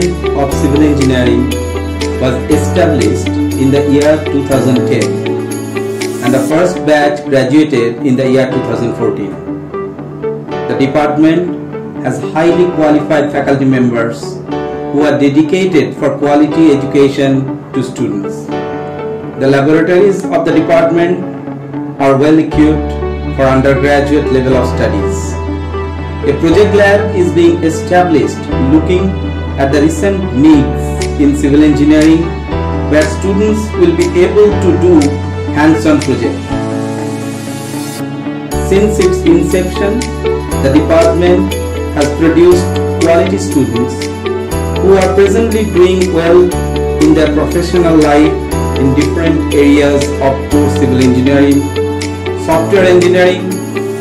Department of Civil Engineering was established in the year 2010 and the first batch graduated in the year 2014. The department has highly qualified faculty members who are dedicated for quality education to students. The laboratories of the department are well equipped for undergraduate level of studies. A project lab is being established looking at the recent needs in civil engineering where students will be able to do hands-on projects. Since its inception, the department has produced quality students who are presently doing well in their professional life in different areas of civil engineering, software engineering,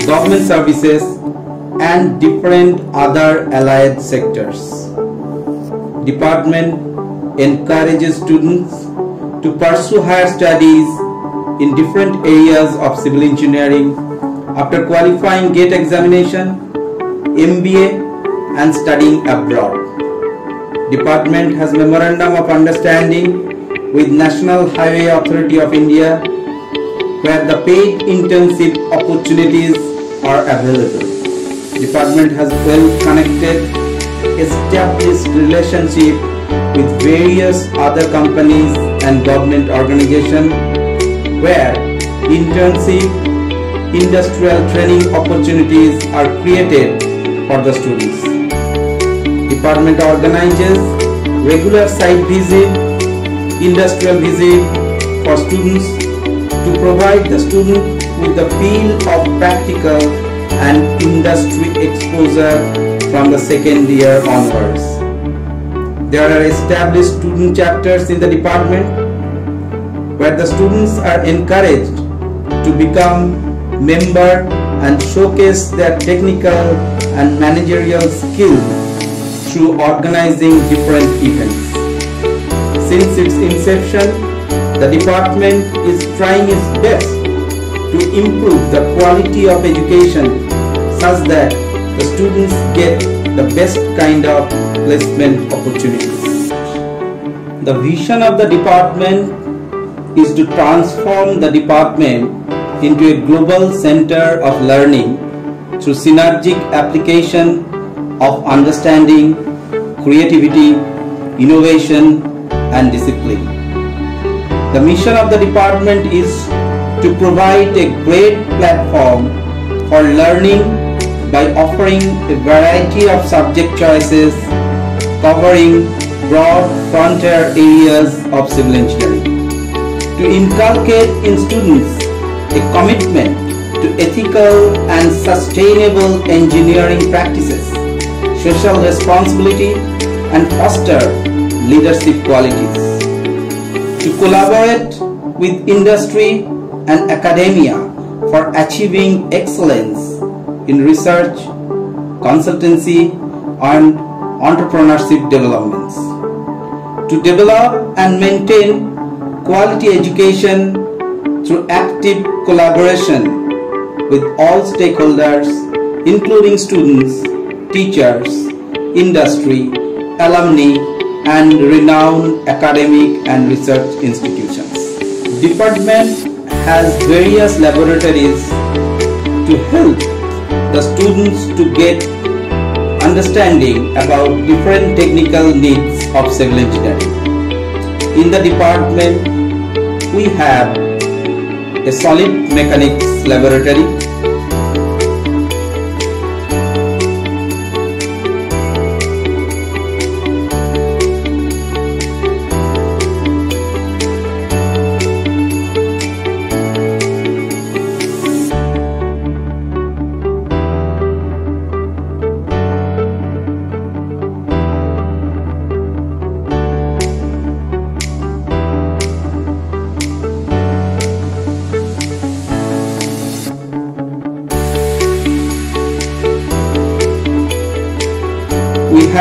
government services and different other allied sectors. Department encourages students to pursue higher studies in different areas of civil engineering after qualifying GATE examination, MBA and studying abroad. Department has memorandum of understanding with National Highway Authority of India where the paid internship opportunities are available. Department has well connected established relationship with various other companies and government organizations where internship industrial training opportunities are created for the students. Department organizes regular site visit, industrial visit for students to provide the student with the feel of practical and industry exposure from the second year onwards. There are established student chapters in the department where the students are encouraged to become member and showcase their technical and managerial skills through organizing different events. Since its inception, the department is trying its best to improve the quality of education such that the students get the best kind of placement opportunities. The vision of the department is to transform the department into a global center of learning through synergic application of understanding, creativity, innovation and discipline. The mission of the department is to provide a great platform for learning by offering a variety of subject choices covering broad frontier areas of civil engineering. To inculcate in students a commitment to ethical and sustainable engineering practices, social responsibility and foster leadership qualities. To collaborate with industry and academia for achieving excellence in research, consultancy and entrepreneurship developments. To develop and maintain quality education through active collaboration with all stakeholders including students, teachers, industry, alumni and renowned academic and research institutions. Department has various laboratories to help the students to get understanding about different technical needs of civil engineering. In the department, we have a solid mechanics laboratory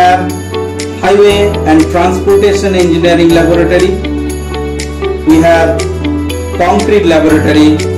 have highway and transportation engineering laboratory. We have concrete laboratory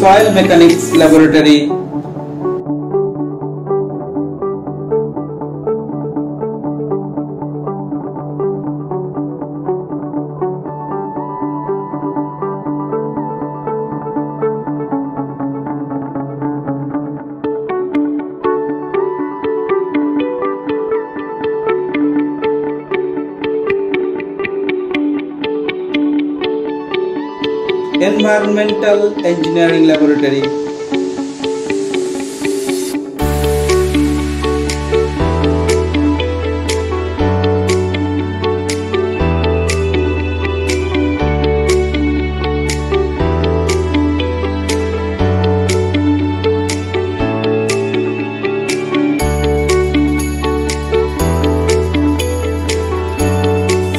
Soil Mechanics Laboratory Environmental Engineering Laboratory.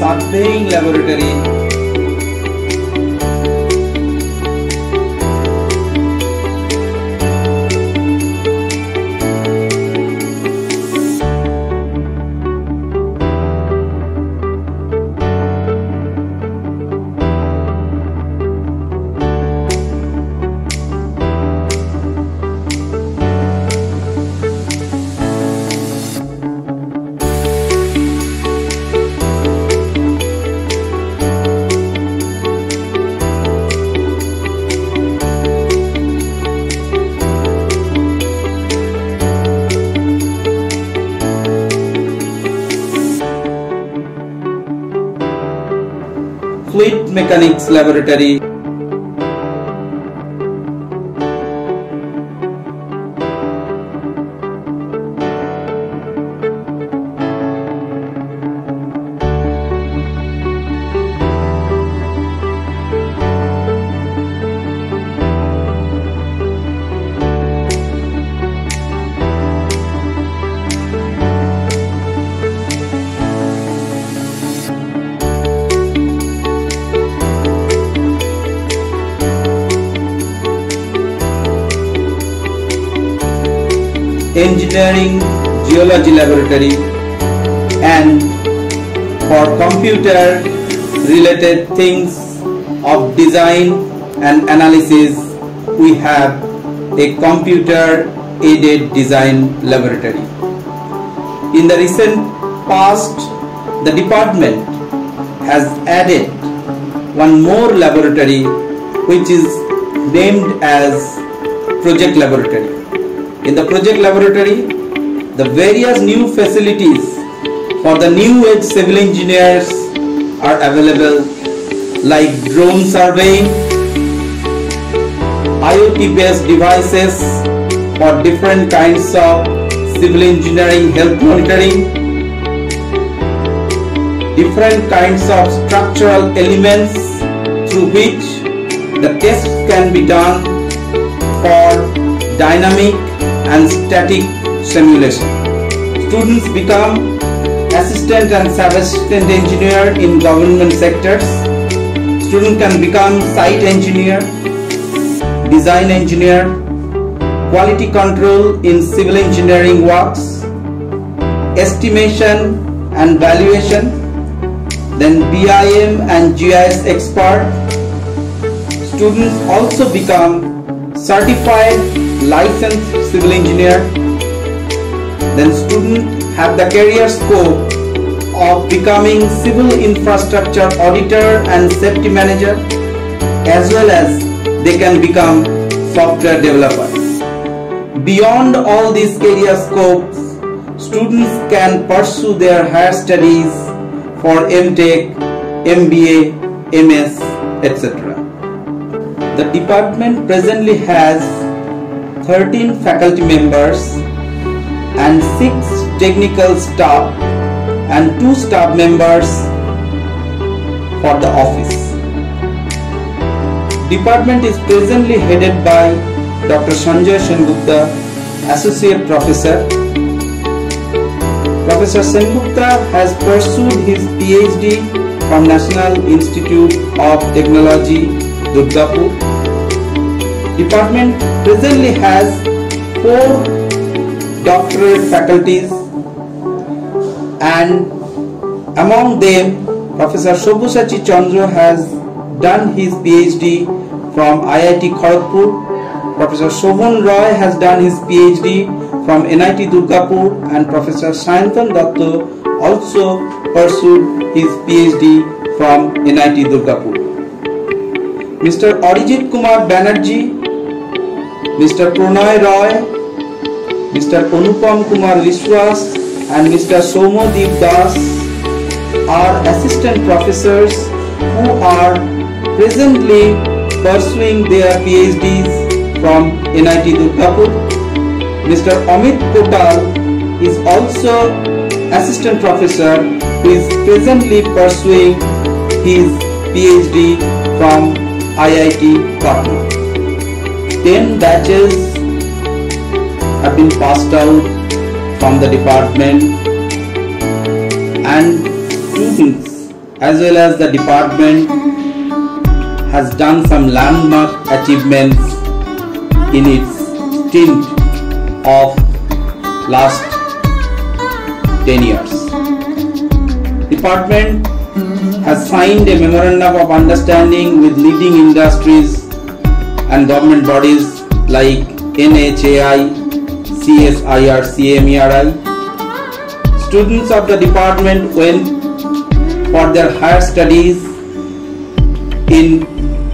Surveying Laboratory. Fluid Mechanics Engineering Geology Laboratory and for computer related things of design and analysis we have a computer aided design laboratory. In the recent past the department has added one more laboratory which is named as project laboratory in the project laboratory, the various new facilities for the new age civil engineers are available like drone surveying, IoT based devices for different kinds of civil engineering health monitoring, different kinds of structural elements through which the tests can be done for dynamic and static simulation. Students become assistant and sub-assistant engineer in government sectors. Student can become site engineer, design engineer, quality control in civil engineering works, estimation and valuation, then BIM and GIS expert. Students also become certified licensed civil engineer then students have the career scope of becoming civil infrastructure auditor and safety manager as well as they can become software developer. Beyond all these career scopes students can pursue their higher studies for mtech mba ms etc the department presently has 13 faculty members and 6 technical staff and 2 staff members for the office. Department is presently headed by Dr. Sanjay Sengupta, Associate Professor. Professor Sengupta has pursued his PhD from National Institute of Technology, Durgapur department presently has four doctorate faculties and among them Professor Sabyasachi Chandra has done his PhD from IIT Kharagpur Professor Shobhan Roy has done his PhD from NIT Durgapur and Professor Sayantan Datta also pursued his PhD from NIT Durgapur. Mr. Arijit Kumar Banerjee, Mr. Pranay Roy, Mr. Anupam Kumar Vishwas and Mr. Somodeep Das are assistant professors who are presently pursuing their PhDs from NIT Durgapur. Mr. Amit Kotal is also assistant professor who is presently pursuing his PhD from IIT Patna. 10 batches have been passed out from the department and students as well as the department has done some landmark achievements in its stint of last 10 years. Department mm-hmm. has signed a memorandum of understanding with leading industries and government bodies like NHAI, CSIR, CMERI. Students of the department went for their higher studies in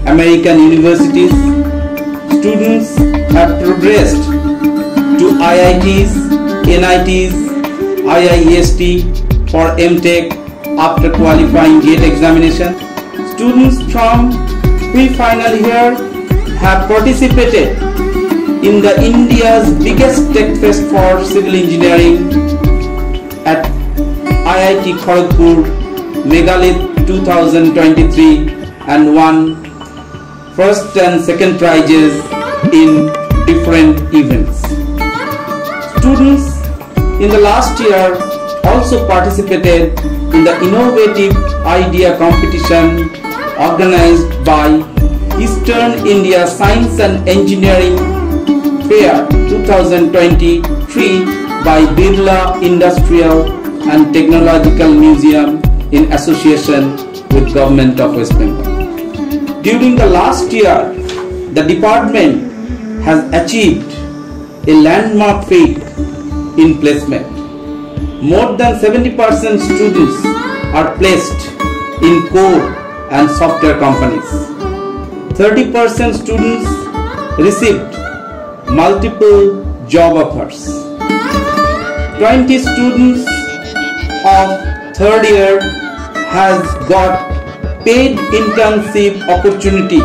American universities. Students have progressed to IITs, NITs, IIEST for MTech after qualifying GATE examination. Students from pre-final year have participated in the India's biggest tech fest for civil engineering at IIT Kharagpur Megalith 2023 and won first and second prizes in different events. Students in the last year also participated in the innovative idea competition organized by Eastern India Science and Engineering Fair 2023 by Birla Industrial and Technological Museum in association with Government of West Bengal. During the last year, the department has achieved a landmark feat in placement. More than 70% students are placed in core and software companies. 30% students received multiple job offers. 20 students of third year has got paid internship opportunity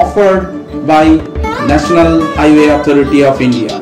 offered by National Highway Authority of India.